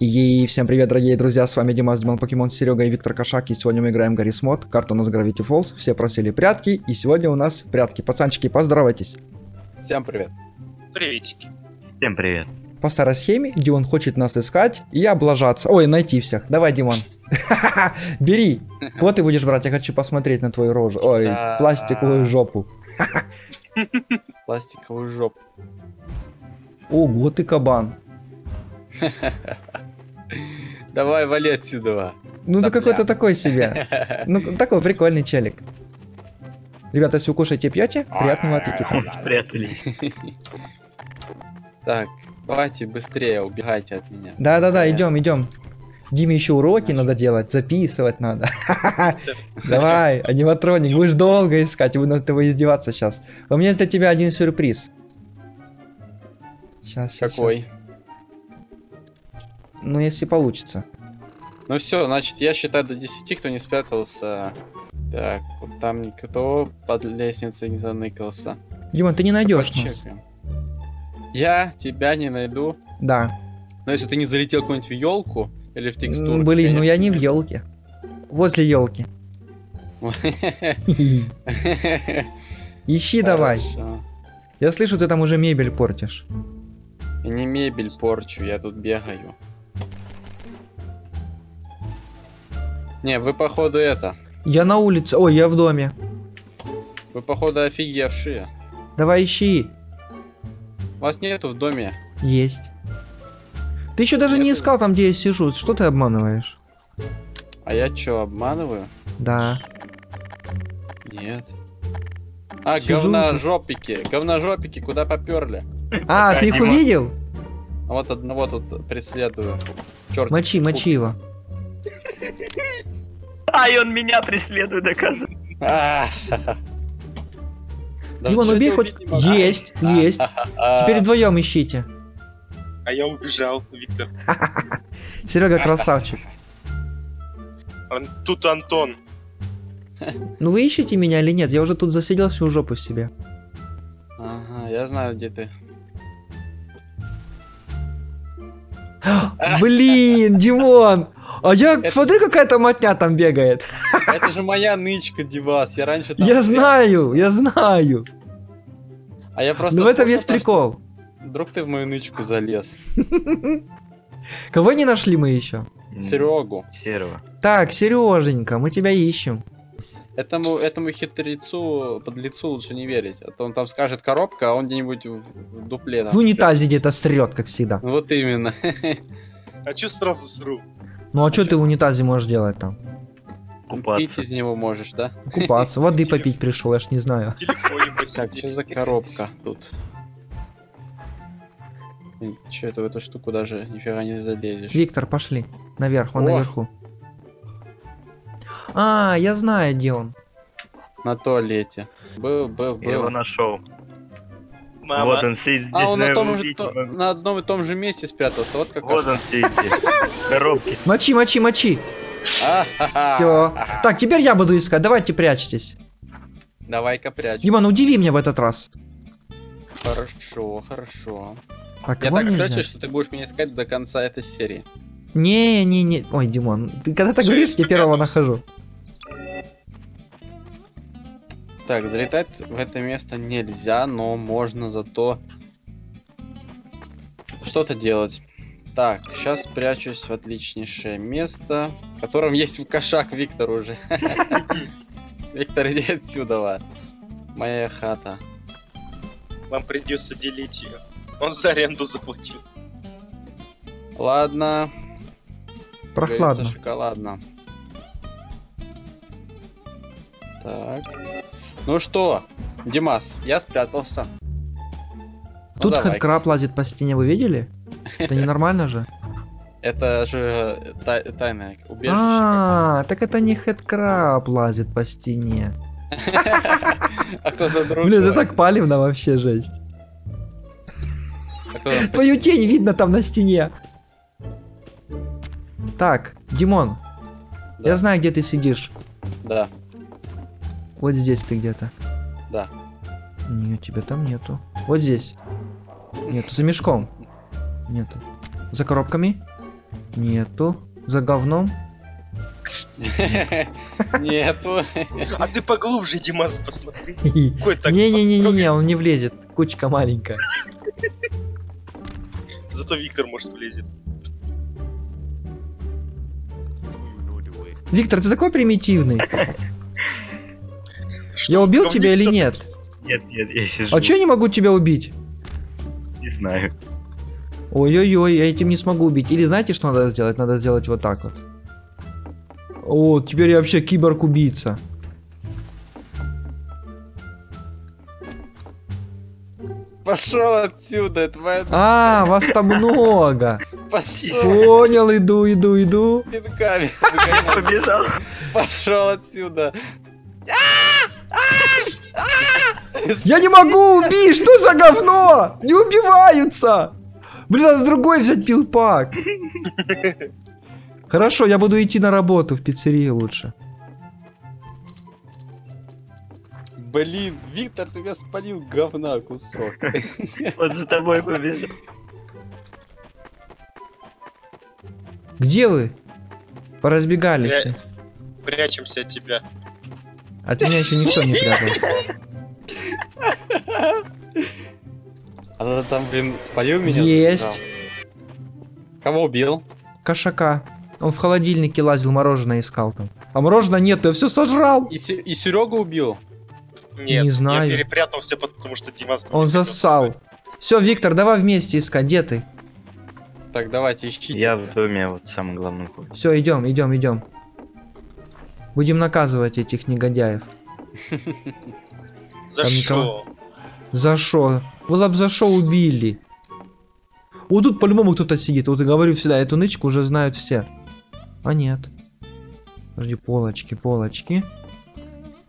И всем привет, дорогие друзья, с вами Димас, Димон Покемон, Серега и Виктор Кошак, и сегодня мы играем Гаррис Мод, карта у нас Gravity Falls, все просили прятки, и сегодня у нас прятки. Пацанчики, поздоровайтесь. Всем привет. Приветики. Всем привет. По старой схеме, Димон хочет нас искать и облажаться, ой, найти всех. Давай, Димон. Бери. Вот ты будешь брать, я хочу посмотреть на твою рожу, ой, пластиковую жопу. Пластиковую жопу. Ого, ты кабан. Давай, вали отсюда. Ну ты какой-то такой себе. Ну, такой прикольный челик. Ребята, если вы кушаете пьете, приятного аппетита. Спрятались. Так, давайте быстрее убегайте от меня. Да-да-да, идем, идем. Диме еще уроки надо делать, записывать надо. Давай, аниматроник, будешь долго искать, буду над тобой издеваться сейчас. У меня для тебя один сюрприз. Сейчас, сейчас. Какой? Ну, если получится. Ну все, значит, я считаю до 10, кто не спрятался. Так, вот там никто под лестницей не заныкался. Димон, ты не найдешь нас. Я тебя не найду. Да. Но если ты не залетел куда-нибудь в елку или в текстуру. Блин, ну я не в елке. Возле елки. Ищи давай. Я слышу, ты там уже мебель портишь. Я не мебель порчу, я тут бегаю. Не, вы походу это. Я на улице. Ой, я в доме. Вы походу офигевшие. Давай ищи. Вас нету в доме. Есть. Ты еще даже не Нету. искал там, где я сижу. Что ты обманываешь? А я чё, обманываю? Да. Нет. А, Сижу говножопики. Говножопики, куда поперли? А, ты их увидел? А вот одного тут преследую. Черт. Мочи, мочи его. Ай, он меня преследует, доказывает. Димон, убей хоть... Есть, есть. Теперь вдвоем ищите. А я убежал, Виктор. Серега красавчик. Тут Антон. Ну вы ищете меня или нет? Я уже тут засидел всю жопу себе. Ага, я знаю, где ты. Блин, Димон! А я, Это- смотри, какая-то мотня там бегает. Это же моя нычка, Дивас. Я раньше там Я знаю, я знаю. А я просто... Ну в этом что прикол. Вдруг ты в мою нычку залез. Кого не нашли мы еще? Серегу. Серого. Так, Сереженька, мы тебя ищем. Этому, этому хитрецу, подлецу лучше не верить. А то он там скажет коробка, а он где-нибудь в, в дупле. В унитазе где-то срет, как всегда. Вот именно. А чё сразу сру? Ну а что ты в унитазе можешь делать там? Купаться. Пить из него можешь, да? Купаться, воды попить пришел, я ж не знаю. Так, что за коробка тут? Че это в эту штуку даже нифига не залезешь? Виктор, пошли. Наверх, он О. наверху. А, я знаю, где он. На туалете. Был, был, Я его был. нашел. Мама. Вот он сидит здесь, А, он на, том же, то- на одном и том же месте спрятался. Вот как Вот он сидит. В коробке. Мочи, мочи, мочи. Все. Так, теперь я буду искать. Давайте прячьтесь. Давай-ка прячь. Диман, удиви меня в этот раз. Хорошо, хорошо. А Я так спрячусь, что ты будешь меня искать до конца этой серии. Не, не, не. Ой, Димон, ты когда так говоришь, я первого нахожу. Так, залетать в это место нельзя, но можно зато что-то делать. Так, сейчас спрячусь в отличнейшее место, в котором есть кошак Виктор уже. Виктор, иди отсюда, ва. Моя хата. Вам придется делить ее. Он за аренду заплатил. Ладно. Прохладно. шоколадно. Так. Ну что, Димас, я спрятался. Ну, Тут давай. хэдкраб лазит по стене, вы видели? Это ненормально же. Это же тай- тайное убежище. А, так это не хэдкраб лазит по стене. А кто-то другой. Блин, это так палевно вообще, жесть. А Твою тень видно там на стене. Так, Димон, я знаю, где ты сидишь. Да, Вот здесь ты где-то. да. Нет, тебя там нету. Вот здесь. Нету. За мешком. Нету. За коробками. Нету. За говном? Нету. А ты поглубже, Димас, посмотри. Не-не-не-не, он не влезет. Кучка маленькая. Зато Виктор, может, влезет. Виктор, ты такой примитивный. Что, Я убил тебя или что-то- нет? Нет, нет, я сижу. А чё я не могу тебя убить? Не знаю. Ой-ой-ой, я этим не смогу убить. Или знаете, что надо сделать? Надо сделать вот так вот. О, теперь я вообще киборг-убийца. Пошел отсюда, это моя... А, вас там много. Пошел Понял, иду, иду, иду. пинками. Побежал. Пошел отсюда. Я не могу убить, что за говно? Не убиваются. Блин, надо другой взять пилпак. Хорошо, я буду идти на работу в пиццерии лучше. Блин, Виктор, ты меня спалил говна кусок. Вот за тобой побежал. Где вы? Поразбегались. Прячемся от тебя. От меня еще никто не прятался. А ты там, блин, спалил меня? Есть. Да. Кого убил? Кошака. Он в холодильнике лазил, мороженое искал там. А мороженого нет, я все сожрал. И, и Серегу убил? Нет, Не знаю. я перепрятался, потому что Димас... Он засал. Все, Виктор, давай вместе искать. Где ты? Так, давайте, ищите. Я в доме, вот самый главный. Все, идем, идем, идем. Будем наказывать этих негодяев. За что? никого? За шо? Было бы за шо убили. Вот тут по-любому кто-то сидит. Вот я говорю всегда, эту нычку уже знают все. А нет. Подожди, полочки, полочки.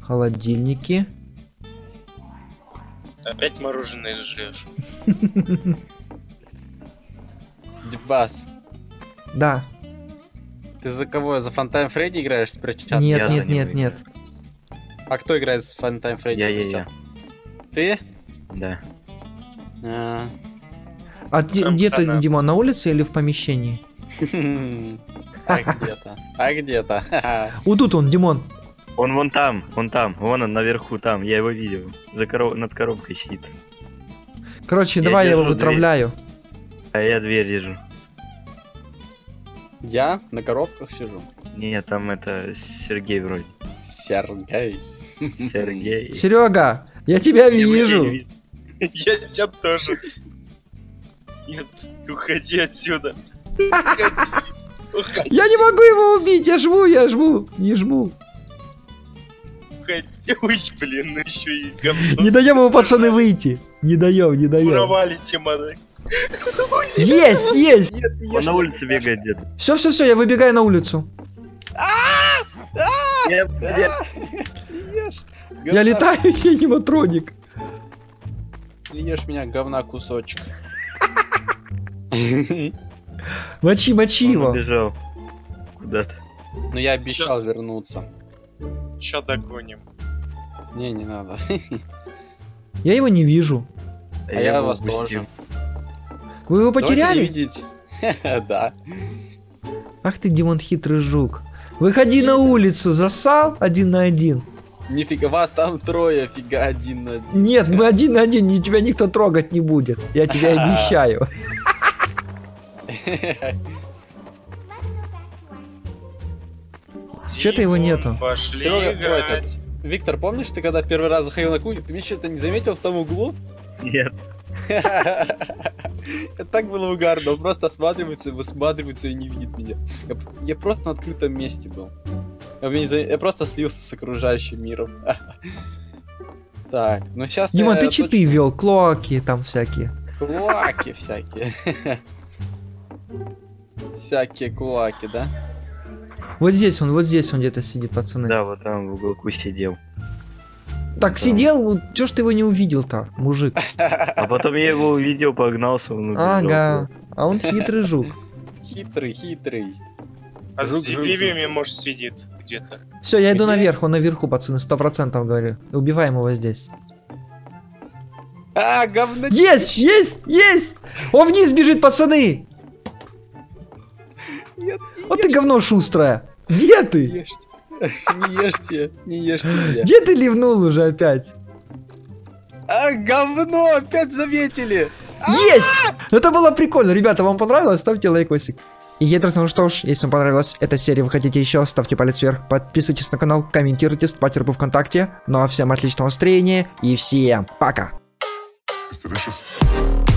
Холодильники. Опять мороженое жрешь. Дебас, Да. Ты за кого? За Фантайм Фредди играешь с перчаткой? Нет, я нет, нет, нет. А кто играет с Фантайм Фредди Я, с я, я. Ты? Да. А. А где, где ты. Дима, на улице или в помещении? А где-то. А где-то. Вот тут он, Димон. Он вон там, вон там, вон он наверху там, я его видел. За коров... над коробкой сидит. Короче, Я давай я его дверь. вытравляю. А я дверь держу. Я на коробках сижу. Нет, там это Сергей вроде. Сергей. Сергей. Серега, я тебя вижу. Я тебя тоже. Нет, уходи отсюда. Я не могу его убить, я жму, я жму, не жму. уходи. Ой, блин, еще и говно. Не даем ему, пацаны, выйти. Не даем, не даем. Муровали чемодан. Есть, есть. Он на улице бегает где-то. Все, все, все, я выбегаю на улицу. Нет. Ешь. Я летаю, я аниматроник. Ешь меня, говна кусочек. Мочи, мочи его. убежал. Куда-то. Но я обещал вернуться. Ща догоним. Не, не надо. Я его не вижу. А я его вас тоже. Вы его потеряли? видеть. Да. Ах ты, Димон, хитрый жук. Выходи на улицу, засал один на один. Нифига, вас там трое, фига один на один. Нет, мы один на один, ни- тебя никто трогать не будет. Я тебе обещаю. Чё-то его нету. Пошли играть. Виктор, помнишь, ты когда первый раз заходил на кухню, ты меня что-то не заметил в том углу? Нет. Это так было угарно, он просто осматривается, высматривается и не видит меня. Я, я просто на открытом месте был. Я, за- я просто слился с окружающим миром. Так, ну сейчас Димон, ты читы вел, клоки там всякие. Кулаки всякие. Всякие кулаки, да? Вот здесь он, вот здесь он где-то сидит, пацаны. Да, вот там в уголку сидел. Так сидел, чё ж ты его не увидел-то, мужик? А потом я его увидел, погнался, он убежал. Ага, а он хитрый жук. Хитрый, хитрый. А Жук, с деревьями, может, сидит где-то. Все, я иду наверх, он наверху, пацаны, сто процентов говорю. Убиваем его здесь. А, говно. Есть, есть, есть! Он вниз бежит, пацаны! Нет, Вот ты говно шустрое. Где ты? ешьте. Не ешьте, не ешьте меня. Где ты ливнул уже опять? А, говно, опять заметили. Есть! Это было прикольно. Ребята, вам понравилось? Ставьте лайкосик. И, друзья, ну что ж, если вам понравилась эта серия, вы хотите еще, ставьте палец вверх, подписывайтесь на канал, комментируйте, ставьте рыбу ВКонтакте. Ну а всем отличного настроения и всем пока! Delicious.